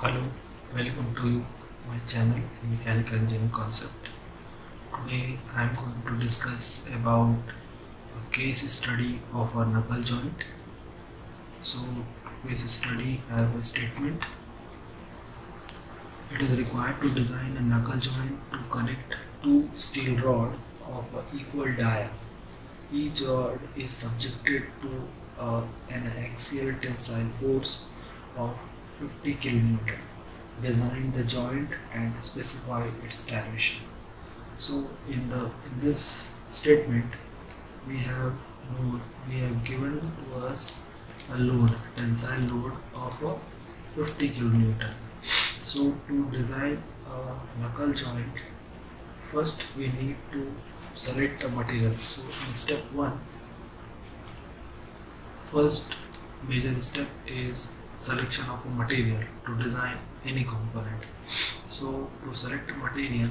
Hello, welcome to my channel Mechanical Engineering Concept. Today I am going to discuss about a case study of a knuckle joint. So, case study I have a statement. It is required to design a knuckle joint to connect two steel rod of equal dia. Each rod is subjected to uh, an axial tensile force of 50 kilonewton. Design the joint and specify its dimension. So in the in this statement, we have load. We have given to us a load, tensile load of a 50 kilonewton. So to design a knuckle joint, first we need to select a material. So in step one, first major step is selection of a material to design any component. So to select material,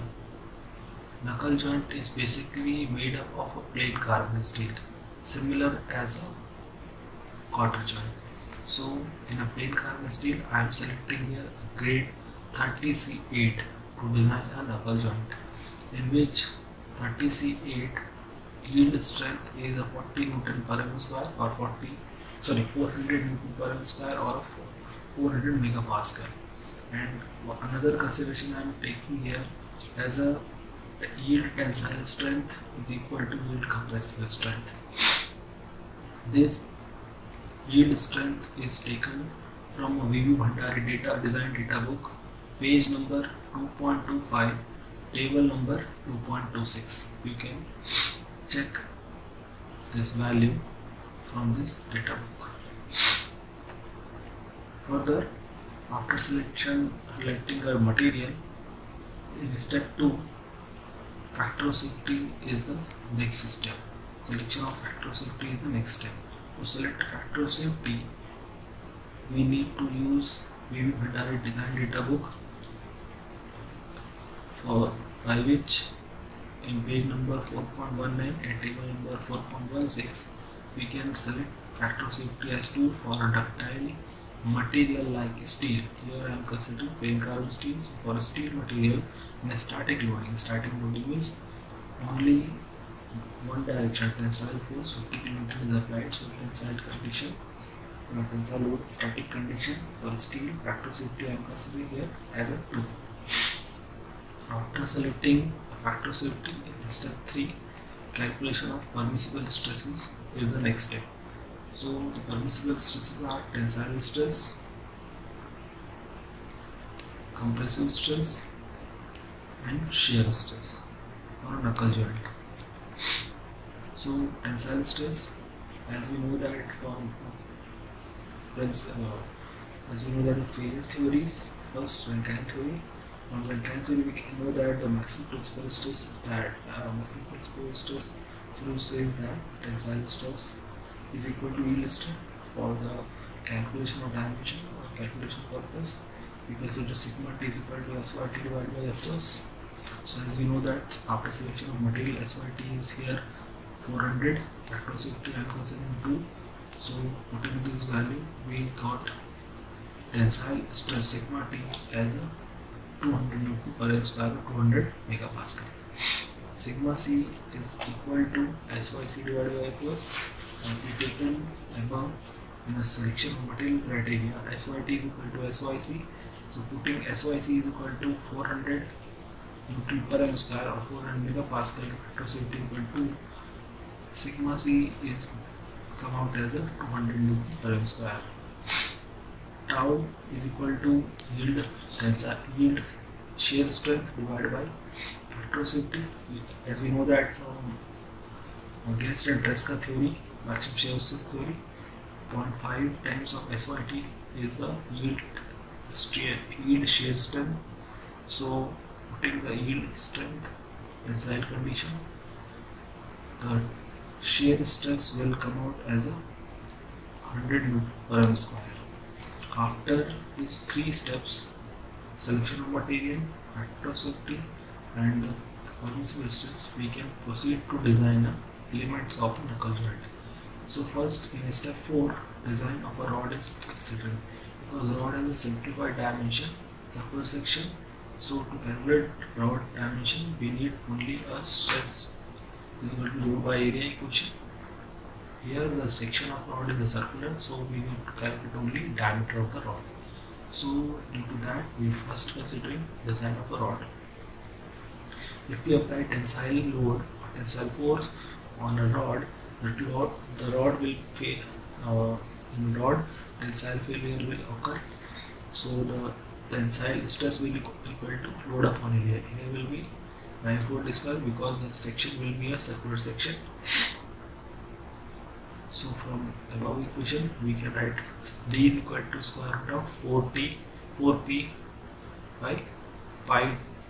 knuckle joint is basically made up of a plain carbon steel, similar as a cotter joint. So in a plate carbon steel, I am selecting here a grade 30C8 to design a knuckle joint, in which 30C8 yield strength is a 40 Newton per m square or 40 sorry 400 Newton per square or 400 megapascal and another consideration I am taking here as a yield tensile strength is equal to yield compressive strength. This yield strength is taken from a VB Bhandari data design data book page number 2.25 table number 2.26 you can check this value from this data book. Further after selection selecting a material in step 2 factor safety is the next step. Selection of factor safety is the next step. To select factor safety we need to use VB Bhandari design data book for by which in page number 4.19 and table number 4.16 we can select factor safety as 2 for ductile material like steel. Here I am considering plain carbon steel. So for steel material in a static loading. Static loading means only one direction. Tensile force 50 kN is applied. So tensile condition tensile load static condition for steel. Factor safety I am considering here as a 2 after selecting factor safety in step 3 calculation of permissible stresses is the next step. So the permissible stresses are tensile stress compressive stress and shear stress or knuckle joint. So tensile stress as we know that from uh, as we know that the failure theories first Rankine theory on Rankine theory we can know that the maximum principal stress is that uh, maximum principal stress through saying that tensile stress is equal to yield strength for the calculation of dimension or calculation purpose because it is sigma t is equal to SYT divided by Fs. So as we know that after selection of material SYT is here 400 factor safety I considering 2 so putting this value we got tensile stress sigma t as a 200 Newton per m square 200 megapascal. Sigma c is equal to SYC divided by Fs as we taken above in the selection of material criteria SYT is equal to SYC so putting SYC is equal to 400 Newton per m square or 400 megapascal factor equal to sigma c is come out as a 200 Newton per m square tau is equal to yield tensile yield shear strength divided by safety as we know that from Guest and Tresca theory maximum shear stress theory 0.5 times of SYT is the yield shear, yield shear strength. So putting the yield strength tensile condition the shear stress will come out as a 100 Newton per m square. After these three steps selection of material factor of safety and the permissible stress we can proceed to design the elements of a knuckle joint. So first in step 4 design of a rod is considered because rod has a simplified dimension circular section. So to calculate rod dimension we need only a stress is equal to load by area equation. Here the section of rod is a circular so we need to calculate only diameter of the rod so into that we first considering design of a rod. If we apply tensile load or tensile force on a rod the rod the rod will fail uh, in rod tensile failure will occur. So the tensile stress will be equal to load upon area. Area will be 940 square because the section will be a circular section. So from above equation we can write d is equal to square root of 4t 4p by pi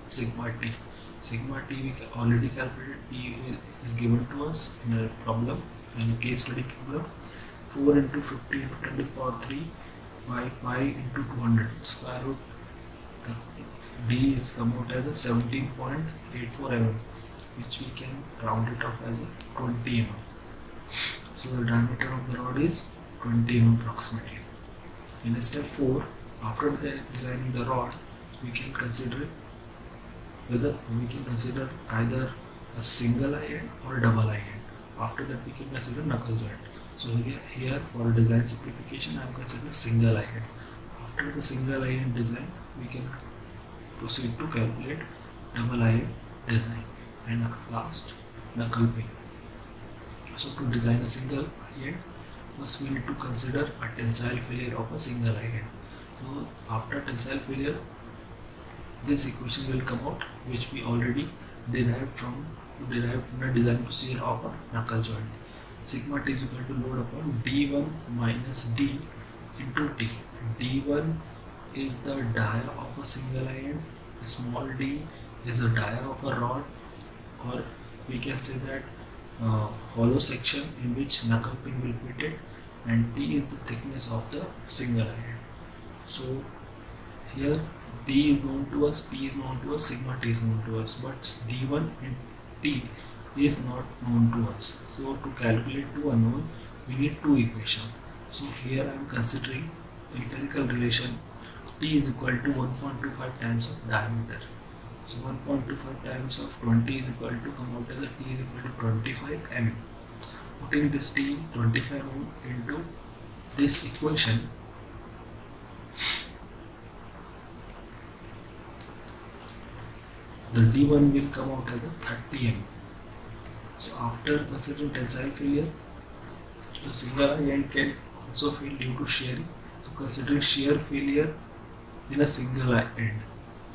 sigma t. Sigma t we already calculated p is given to us in a problem in a case study problem. 4 into 50 into 10 to the power 3 by pi into 200 square root d is come out as a 17.84 mm which we can round it off as a 20 mm so the diameter of the rod is 20 mm approximately in step 4 after designing the rod we can consider whether we can consider either a single eye end or a double eye end. After that we can consider knuckle joint. So here, here for design simplification I am considering single eye end. After the single eye end design we can proceed to calculate double eye end design and last knuckle pin so to design a single eye end first we need to consider a tensile failure of a single end so after tensile failure this equation will come out which we already derived from derived from the design procedure of a knuckle joint. Sigma t is equal to load upon d1 minus d into t. D1 is the dia of a single eye end small d is the dia of a rod. Or we can say that uh, hollow section in which knuckle pin will fit it and t is the thickness of the single eye end so here d is known to us p is known to us sigma t is known to us but d1 and t is not known to us. So to calculate two unknown, we need two equations. So here I am considering empirical relation T is equal to 1.25 times of diameter. So 1.25 times of 20 is equal to come out as a T is equal to 25 mm. Putting this T 25 mm into this equation the D1 will come out as a 30 mm. So after considering tensile failure, the single end can also fail due to shearing. So considering shear failure in a single end.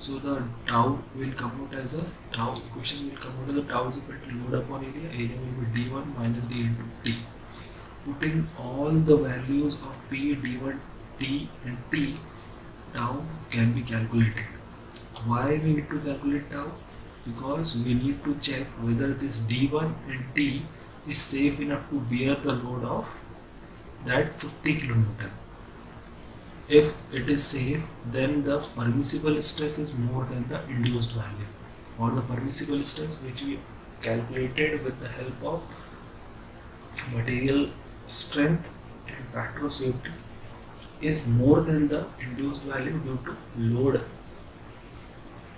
So the tau will come out as a tau equation will come out as a tau is equal to load upon area. Area will be d1 minus d into t. Putting all the values of p, d1, t and t, tau can be calculated. Why we need to calculate tau? because we need to check whether this D1 and T is safe enough to bear the load of that 50 kilonewton. If it is safe, then the permissible stress is more than the induced value or the permissible stress which we calculated with the help of material strength and factor of safety is more than the induced value due to load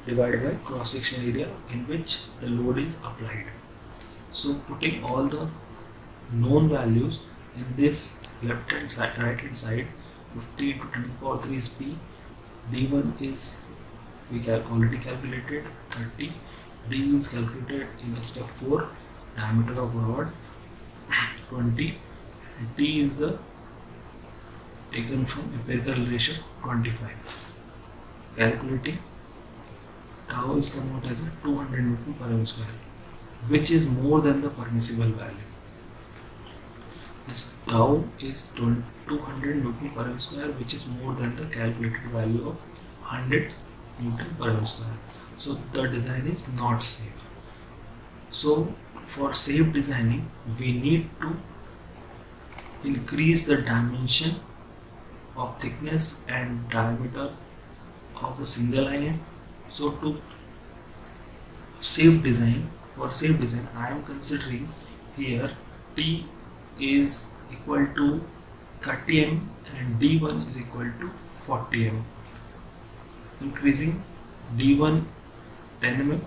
divided by cross section area in which the load is applied. So putting all the known values in this left hand side, right hand side 50 to 10 power 3 is P, D1 is we have already calculated 30, D is calculated in step 4 diameter of rod 20 and T is the taken from empirical relation 25 calculating tau is come out as a 200 Newton per m square, which is more than the permissible value. Tau is 200 Newton per m square, which is more than the calculated value of 100 Newton per m square. So the design is not safe. So for safe designing, we need to increase the dimension of thickness and diameter of a single eye end so to safe design for safe design I am considering here T is equal to 30 m and D1 is equal to 40m increasing d1 10 mm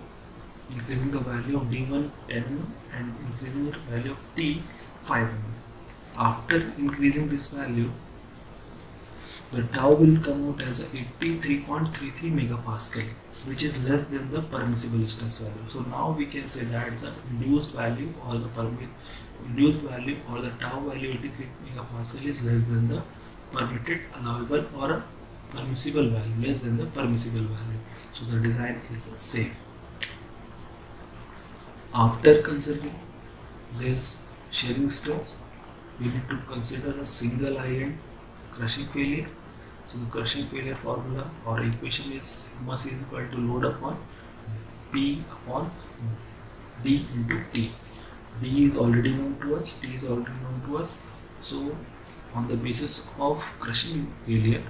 increasing the value of d1 10 mm and increasing the value of t 5 mm after increasing this value the tau will come out as 83.33 megapascal which is less than the permissible stress value. So now we can say that the induced value or the permit induced value or the tau value 83 megapascal is less than the permitted allowable or permissible value less than the permissible value. So the design is safe after considering this shearing stress we need to consider a single eye end crushing failure so the crushing failure formula or equation is sigma c is equal to load upon p upon d into t d is already known to us t is already known to us so on the basis of crushing failure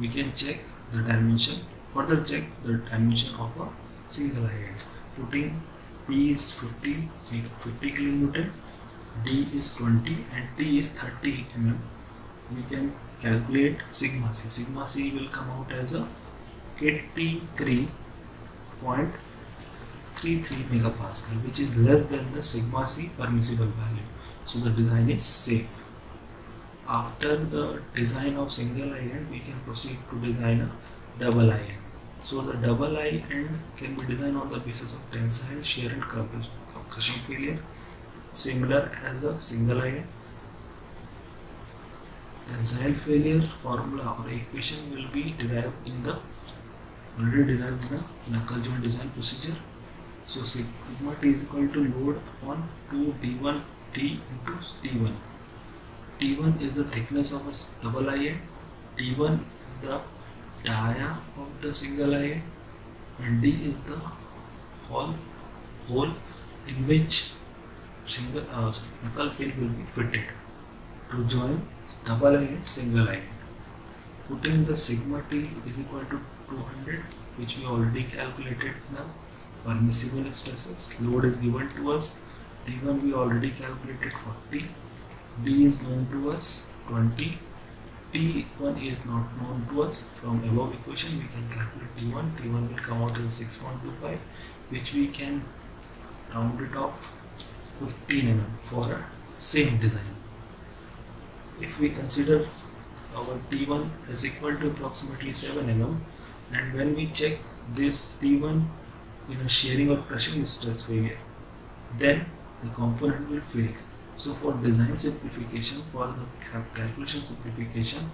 we can check the dimension further check the dimension of a single ion putting p is 50 50 kilonewton d is 20 and t is 30 mm we can calculate sigma c. Sigma c will come out as a 83.33 megapascal which is less than the sigma c permissible value. So the design is safe. After the design of single eye end we can proceed to design a double eye end so the double eye end can be designed on the basis of tensile shear and crushing failure similar as a single eye end tensile failure formula or equation will be derived in the already derived in the knuckle joint design procedure so sigma t is equal to load upon 2 d1 t into t1 t1 is the thickness of a double ion t1 is the dia of the single ion and d is the hole hole in which single uh, knuckle pin will be fitted to join double eye end single eye end putting the sigma t is equal to 200 which we already calculated now. Permissible stresses load is given to us. T1 we already calculated 40 d is known to us 20 t1 is not known to us. From above equation we can calculate t1 t1 will come out as 6.25 which we can round it off 15 mm for a same design if we consider our t1 is equal to approximately 7 mm and when we check this t1 in a shearing or crushing stress failure. Then the component will fail. So for design simplification for the calculation simplification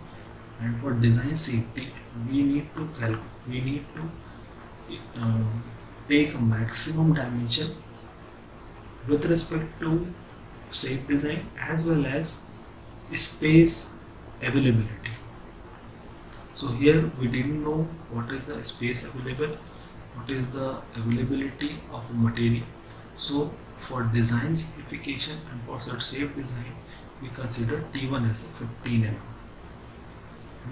and for design safety we need to calculate we need to uh, take a maximum dimension with respect to safe design as well as space availability. So here we didn't know what is the space available what is the availability of material. So for design simplification and for such safe design we consider T1 as a 15 mm.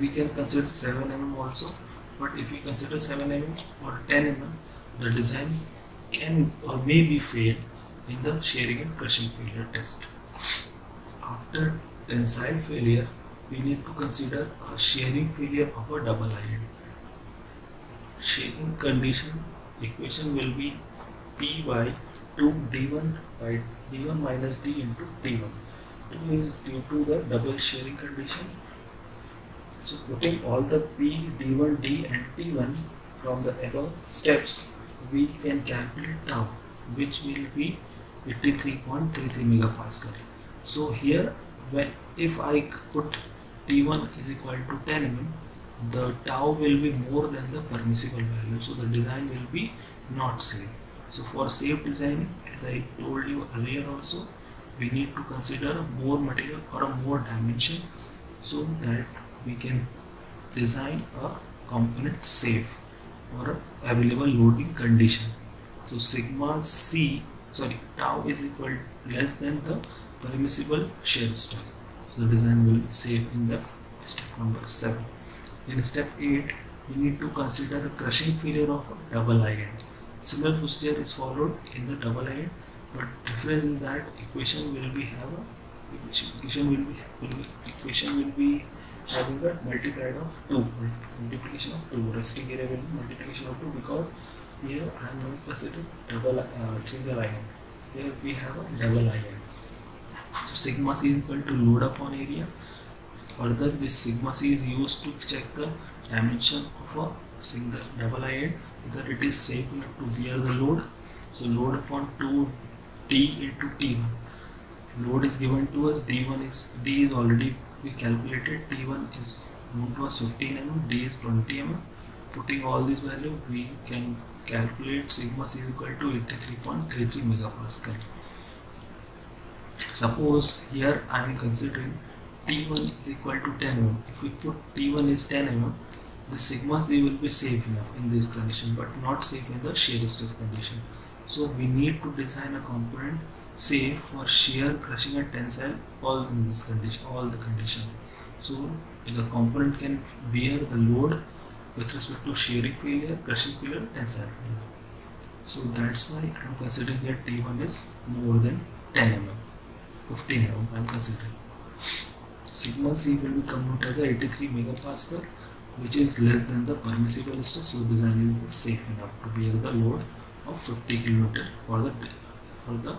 We can consider 7 mm also but if we consider 7 mm or 10 mm the design can or may be failed in the shearing and crushing failure test. After tensile failure we need to consider a shearing failure of a double eye end shearing condition equation will be P by 2 d1 by d1 minus d into D1. 2 is due to the double shearing condition. So putting all the p d1 d and t1 from the above steps we can calculate tau which will be 83.33 megapascal so here when if I put T1 is equal to 10 mm the tau will be more than the permissible value. So the design will be not safe so for safe design as I told you earlier also we need to consider more material or a more dimension so that we can design a component safe or available loading condition. So sigma c sorry tau is equal less than the permissible shear stress so the design will be safe in the step number 7 in step 8 we need to consider the crushing failure of double eye end similar procedure is followed in the double eye end but difference is that equation will be have a equation will be, will be equation will be having a multiplied of 2 multiplication of 2 resting area will be multiplication of 2 because here I am not considering double uh, single eye end here we have a double so sigma c is equal to load upon area further this sigma c is used to check the dimension of a single double ion whether it is safe enough to bear the load so load upon 2 t into t1 load is given to us d1 is d is already we calculated t1 is known to us 15 mm d is 20 mm putting all these value we can calculate sigma c is equal to 83.33 megapascal suppose here i am considering t1 is equal to 10 mm if we put t1 is 10 mm the sigma c will be safe enough in this condition but not safe in the shear stress condition so we need to design a component safe for shear, crushing and tensile all in this condition, all the condition. So the component can bear the load with respect to shearing failure, crushing failure, tensile failure. So that's why I'm considering that T1 is more than 10 mm, 15 mm I'm considering. Sigma C will be come out as 83 megapascal which is less than the permissible stress so design is safe enough to bear the load of 50 kN for the for the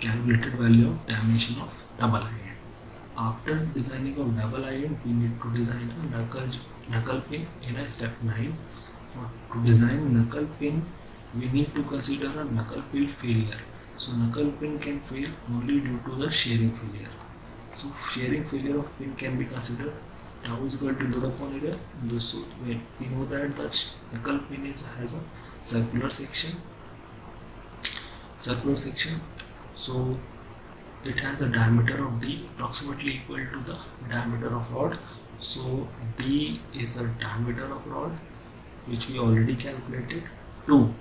calculated value of dimension of double ion. After designing of double ion, we need to design a knuckle knuckle pin in a step 9. For to design knuckle pin, we need to consider a knuckle pin failure. So knuckle pin can fail only due to the shearing failure. So shearing failure of pin can be considered tau is equal to load upon area. So we know that the knuckle pin is has a circular section. Circular section. So it has a diameter of d approximately equal to the diameter of rod. So d is the diameter of rod which we already calculated. 2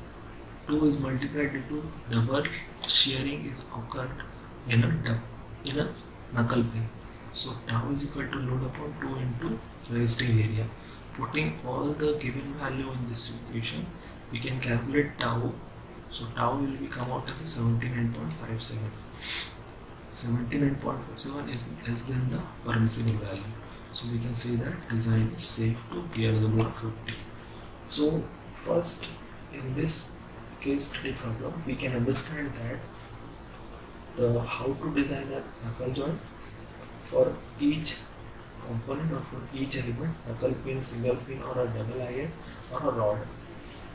2 is multiplied into double shearing is occurred in a in a knuckle pin so tau is equal to load upon 2 into resisting area putting all the given value in this equation we can calculate tau so tau will be come out as 79.57. 79.57 is less than the permissible value. So we can say that design is safe to bear the load of 50. So first in this case study problem we can understand that the how to design a knuckle joint for each component or for each element knuckle pin, single pin or a double eye end or a rod.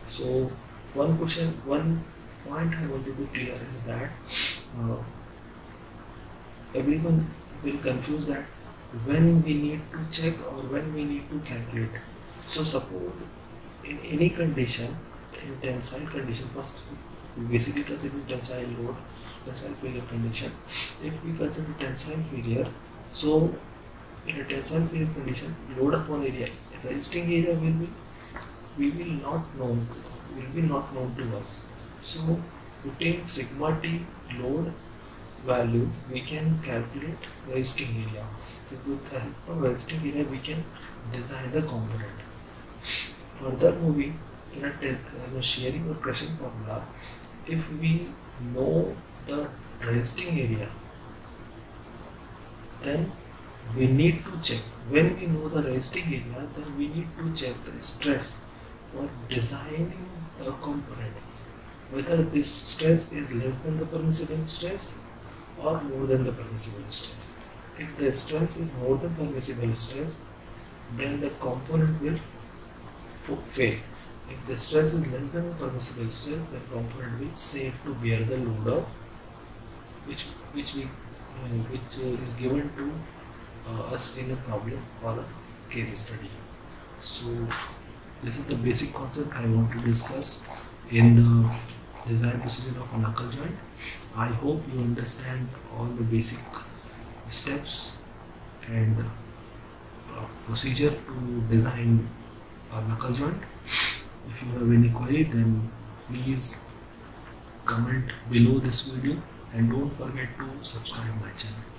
So one question one point i want to be clear is that uh, everyone will confuse that when we need to check or when we need to calculate so suppose in any condition in tensile condition first we basically consider tensile load tensile failure condition if we consider tensile failure so in a tensile failure condition load upon area resisting area will be we will not know will be not known to us. So putting sigma t load value we can calculate resisting area. So with the help of resisting area we can design the component. Further moving a, shearing or crushing formula if we know the resisting area then we need to check when we know the resisting area then we need to check the stress for designing the component whether this stress is less than the permissible stress or more than the permissible stress. If the stress is more than permissible stress, then the component will fail. If the stress is less than the permissible stress, the component will safe to bear the load of which which we uh, which uh, is given to uh, us in a problem or a case study. So this is the basic concept I want to discuss in the design procedure of a knuckle joint. I hope you understand all the basic steps and uh, procedure to design a knuckle joint. If you have any query then please comment below this video and don't forget to subscribe my channel.